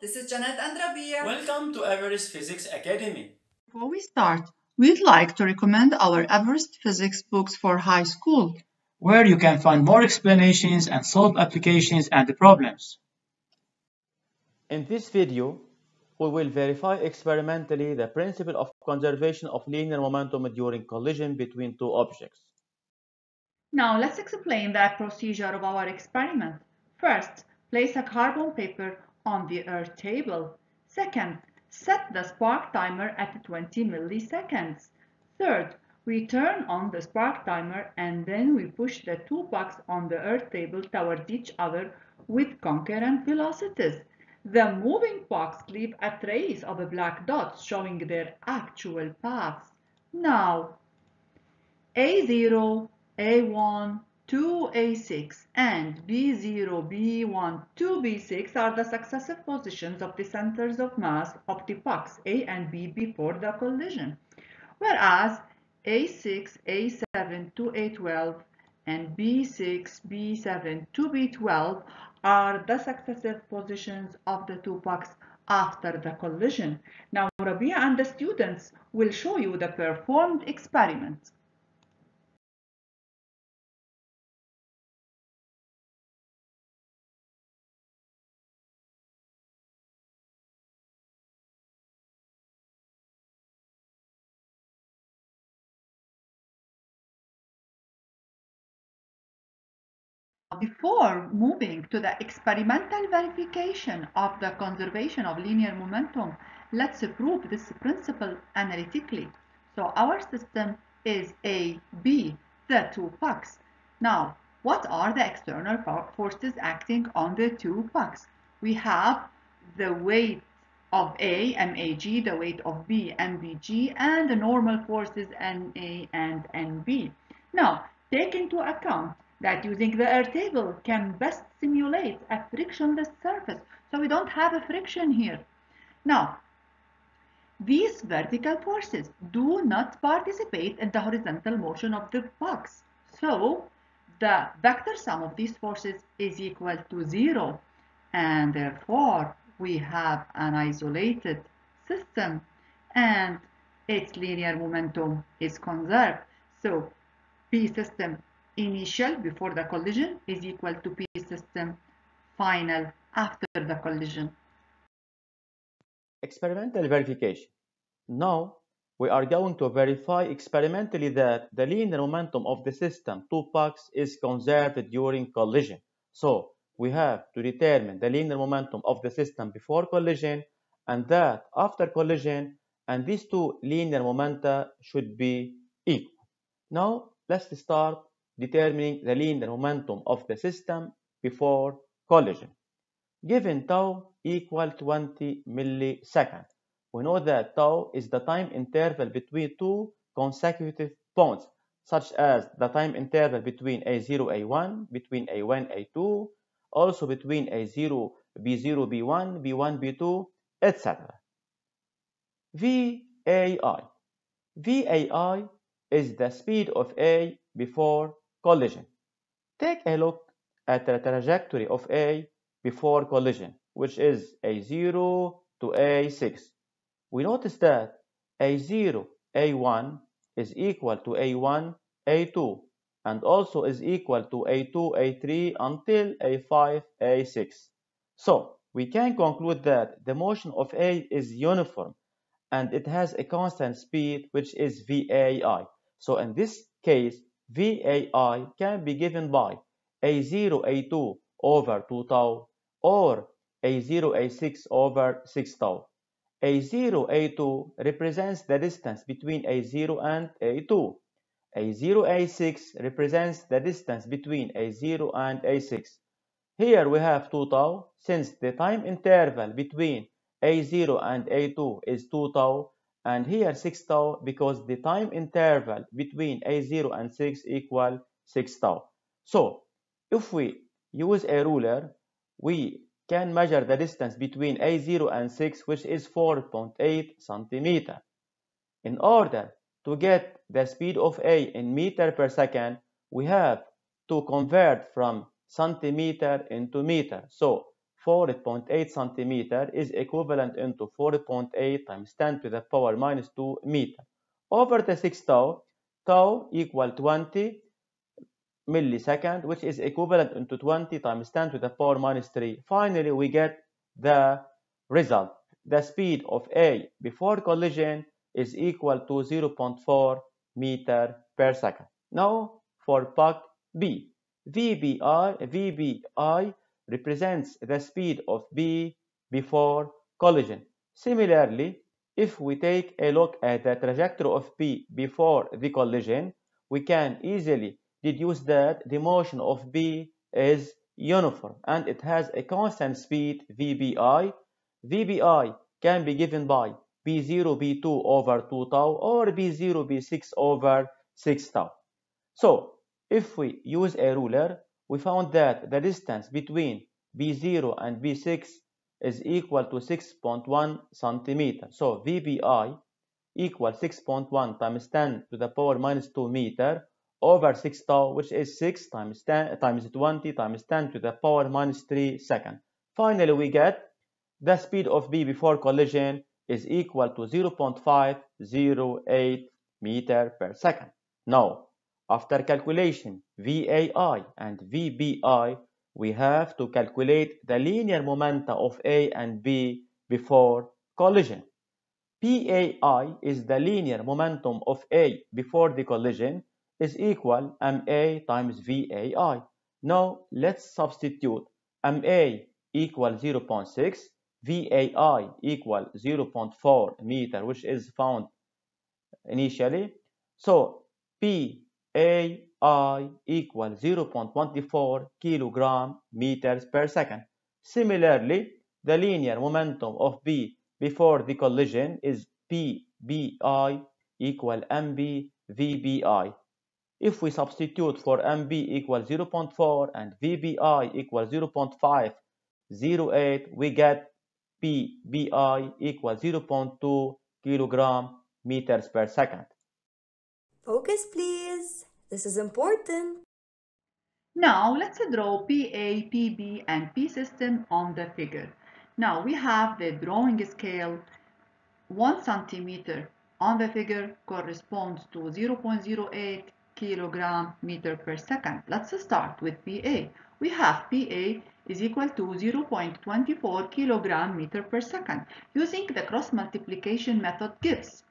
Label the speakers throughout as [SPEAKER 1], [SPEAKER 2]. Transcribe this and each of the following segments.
[SPEAKER 1] this is Janet and Rabia.
[SPEAKER 2] Welcome to Everest Physics Academy.
[SPEAKER 3] Before we start, we'd like to recommend our Everest Physics books for high school.
[SPEAKER 4] where you can find more explanations and solve applications and problems.
[SPEAKER 5] In this video, we will verify experimentally the principle of conservation of linear momentum during collision between two objects.
[SPEAKER 3] Now let's explain the procedure of our experiment. First, place a carbon paper on the air table. Second, set the spark timer at 20 milliseconds. Third, we turn on the spark timer and then we push the two pucks on the air table towards each other with concurrent velocities. The moving pucks leave a trace of a black dots showing their actual paths. Now, A0, A1, 2A6 and B0, B1, 2B6 are the successive positions of the centers of mass of the pucks A and B before the collision, whereas A6, A7 2a12 and B6, B7 2b12 are the successive positions of the two pucks after the collision. Now Rabia and the students will show you the performed experiment. Before moving to the experimental verification of the conservation of linear momentum, let's prove this principle analytically. So our system is A, B, the two pucks. Now, what are the external forces acting on the two pucks? We have the weight of A, MAG, the weight of B, MBG, and the normal forces NA and NB. Now, take into account that using the air table can best simulate a frictionless surface. So we don't have a friction here. Now, these vertical forces do not participate in the horizontal motion of the pucks. So the vector sum of these forces is equal to zero. And therefore, we have an isolated system and its linear momentum is conserved. So P system initial before the collision is equal to P system final after the collision.
[SPEAKER 5] Experimental verification. Now, we are going to verify experimentally that the linear momentum of the system two pucks is conserved during collision. So, we have to determine the linear momentum of the system before collision and that after collision and these two linear momenta should be equal. Now, let's start determining the linear momentum of the system before collision. Given tau equal 20 milliseconds, we know that tau is the time interval between two consecutive points, such as the time interval between A0, A1, between A1, A2, also between A0, B0, B1, B1, B2, etc. VAI. VAI is the speed of A before collision. Take a look at the trajectory of A before collision, which is A0 to A6. We notice that A0, A1 is equal to A1, A2, and also is equal to A2, A3 until A5, A6. So, we can conclude that the motion of A is uniform and it has a constant speed which is VAI. So in this case, VAI can be given by A0, A2 over 2 tau or A0, A6 over 6 tau. A0, A2 represents the distance between A0 and A2. A0, A6 represents the distance between A0 and A6. Here we have 2 tau since the time interval between A0 and A2 is 2 tau and here 6 tau because the time interval between A0 and 6 equal 6 tau. So if we use a ruler, we can measure the distance between A0 and 6 which is 4.8 centimeter. In order to get the speed of A in meter per second, we have to convert from centimeter into meter. So 4.8 centimeter is equivalent into 4.8 times 10 to the power minus 2 meter. Over the 6 tau, tau equal 20 millisecond, which is equivalent into 20 times 10 to the power minus 3. Finally, we get the result. The speed of A before collision is equal to 0.4 meter per second. Now for part B. VBI, VBI represents the speed of B before collision. Similarly, if we take a look at the trajectory of B before the collision, we can easily deduce that the motion of B is uniform and it has a constant speed VBI. VBI can be given by B0, B2 over 2 tau or B0, B6 over 6 tau. So if we use a ruler, we found that the distance between B0 and B6 is equal to 6.1 centimeter. So VBI equals 6.1 times 10 to the power minus 2 meter over 6 tau, which is 6 times 10 times 20 times 10 to the power minus 3 second. Finally, we get the speed of B before collision is equal to 0.508 meter per second. Now, after calculation VAI and VBI, we have to calculate the linear momenta of A and B before collision. PAI is the linear momentum of A before the collision is equal MA times VAI. Now let's substitute MA equal 0.6, VAI equal 0.4 meter, which is found initially. So PAI equal 0.24 kilogram meters per second. Similarly, the linear momentum of B before the collision is PBI equal MB VBI. If we substitute for MB equal 0.4 and VBI equal 0.508, we get PBI equal 0.2 kilogram meters per second.
[SPEAKER 1] Focus, please. This is important.
[SPEAKER 3] Now let's draw PA, PB, and P system on the figure. Now we have the drawing scale 1 centimeter on the figure corresponds to 0.08 kilogram meter per second. Let's start with PA. We have PA is equal to 0.24 kilogram meter per second. Using the cross multiplication method gives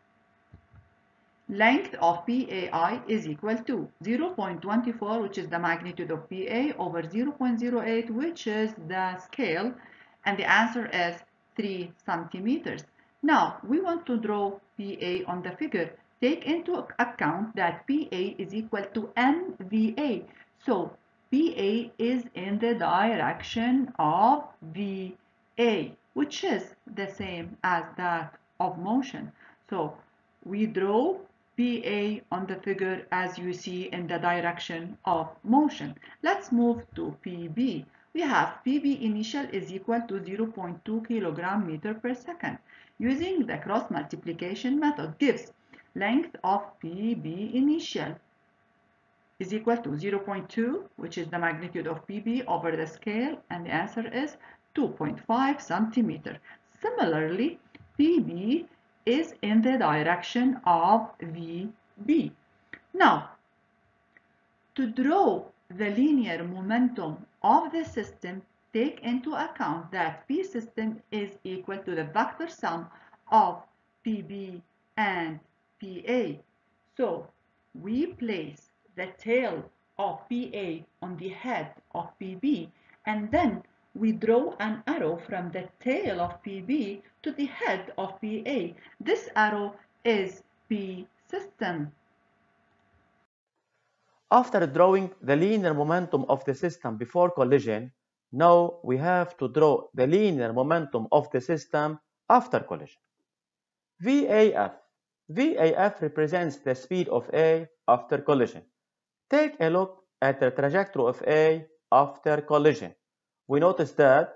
[SPEAKER 3] length of PAI is equal to 0.24 which is the magnitude of PA over 0.08 which is the scale and the answer is 3 centimeters. Now we want to draw PA on the figure. Take into account that PA is equal to MVA. So PA is in the direction of VA which is the same as that of motion. So we draw PA on the figure as you see in the direction of motion. Let's move to PB. We have PB initial is equal to 0.2 kilogram meter per second. Using the cross multiplication method gives length of PB initial is equal to 0.2 which is the magnitude of PB over the scale and the answer is 2.5 centimeter. Similarly, PB is in the direction of VB. Now, to draw the linear momentum of the system, take into account that P system is equal to the vector sum of PB and PA. So, we place the tail of PA on the head of PB and then we draw an arrow from the tail of PB to the head of PA. This arrow is P system.
[SPEAKER 5] After drawing the linear momentum of the system before collision, now we have to draw the linear momentum of the system after collision. VAF. VAF represents the speed of A after collision. Take a look at the trajectory of A after collision we notice that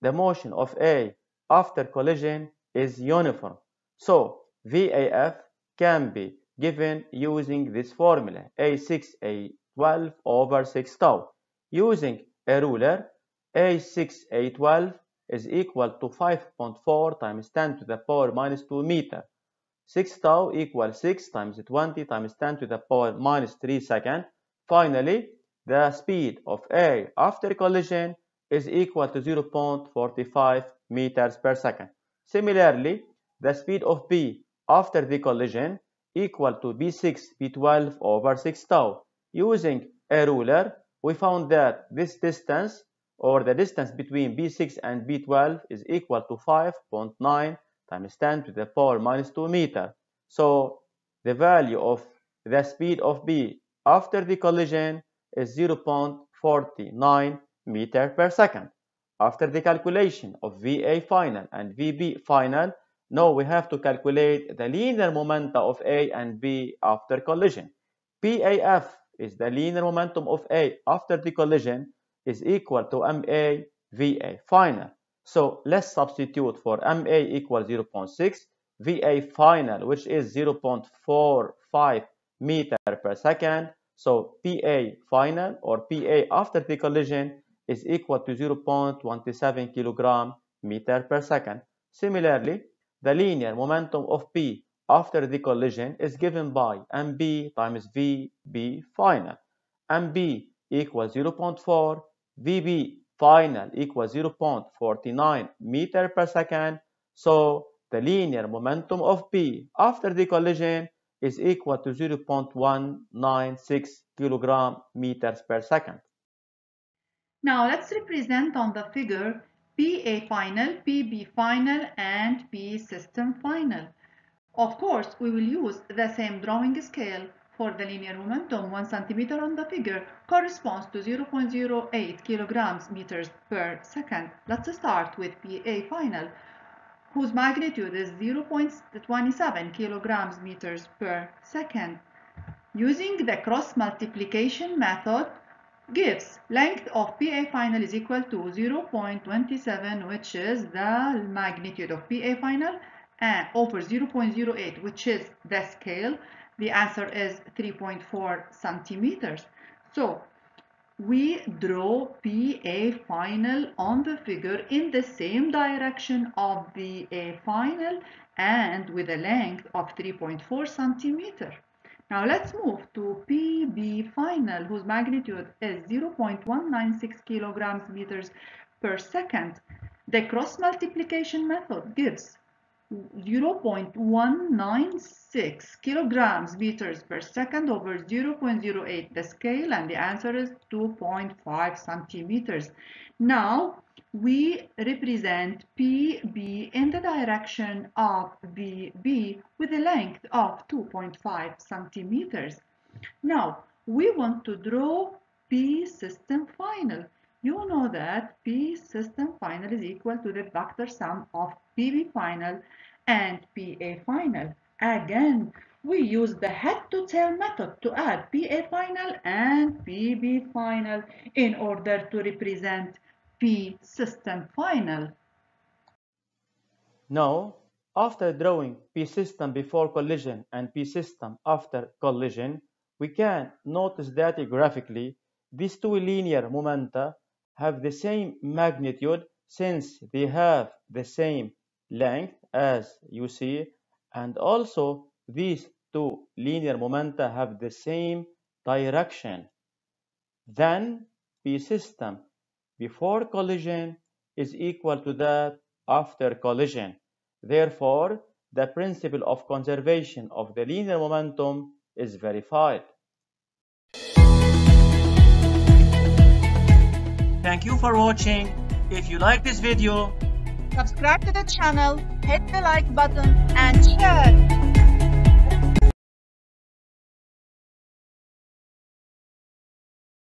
[SPEAKER 5] the motion of A after collision is uniform. So VAF can be given using this formula A6 A12 over 6 tau. Using a ruler, A6, A12 is equal to 5.4 times 10 to the power minus 2 meter. 6 tau equals 6 times 20 times 10 to the power minus 3 second. Finally, the speed of A after collision is equal to 0.45 meters per second. Similarly, the speed of B after the collision equal to B6 B12 over 6 tau. Using a ruler, we found that this distance or the distance between B6 and B12 is equal to 5.9 times 10 to the power minus 2 meter. So the value of the speed of B after the collision is 0.49 meter per second. After the calculation of VA final and VB final, now we have to calculate the linear momenta of A and B after collision. PAF is the linear momentum of A after the collision is equal to MA VA final. So let's substitute for MA equals 0.6, VA final which is 0.45 meter per second. So PA final or PA after the collision is equal to 0.27 kilogram meter per second. Similarly, the linear momentum of P after the collision is given by MB times VB final. MB equals 0.4, VB final equals 0.49 meter per second. So the linear momentum of P after the collision is equal to 0.196 kilogram meters per second.
[SPEAKER 3] Now let's represent on the figure PA final, PB final and P system final. Of course, we will use the same drawing scale for the linear momentum. 1 centimeter on the figure corresponds to 0.08 kilograms meters per second. Let's start with PA final, whose magnitude is 0.27 kilograms meters per second. Using the cross multiplication method, gives length of PA final is equal to 0.27 which is the magnitude of PA final and over 0.08 which is the scale. The answer is 3.4 centimeters. So we draw PA final on the figure in the same direction of the A final and with a length of 3.4 centimeter now let's move to PB final whose magnitude is 0.196 kilograms meters per second. The cross multiplication method gives 0.196 kilograms meters per second over 0.08 the scale and the answer is 2.5 centimeters. Now we represent PB in the direction of VB with a length of 2.5 centimeters. Now, we want to draw P system final. You know that P system final is equal to the vector sum of PB final and PA final. Again, we use the head-to-tail method to add PA final and PB final in order to represent P system final.
[SPEAKER 5] Now, after drawing P system before collision and P system after collision, we can notice that graphically these two linear momenta have the same magnitude since they have the same length as you see and also these two linear momenta have the same direction. Then P system before collision is equal to that after collision. Therefore, the principle of conservation of the linear momentum is verified.
[SPEAKER 4] Thank you for watching. If you like this video,
[SPEAKER 6] subscribe to the channel, hit the like button and share.